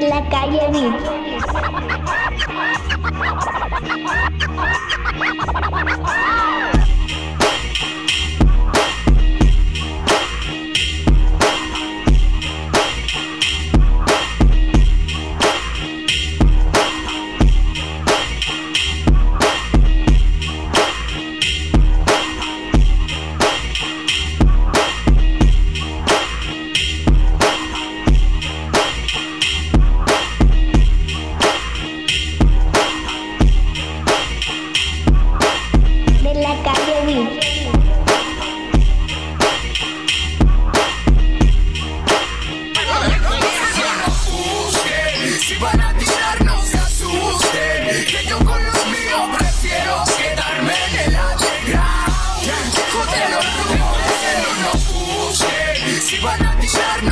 de la calle Beat. Si van a tirar no se asusten Que yo con los míos prefiero quedarme en el underground. Joder, los rumores no busquen Si van a tirar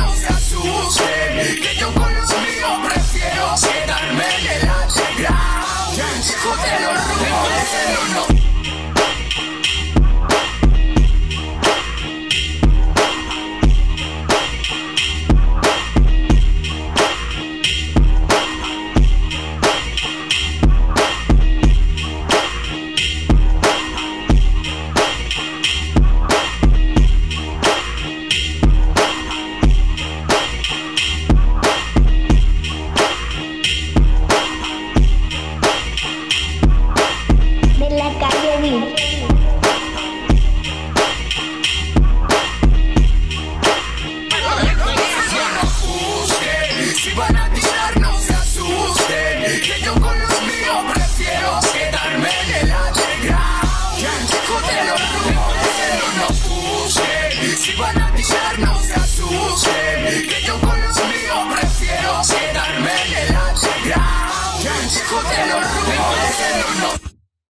prefiero quedarme en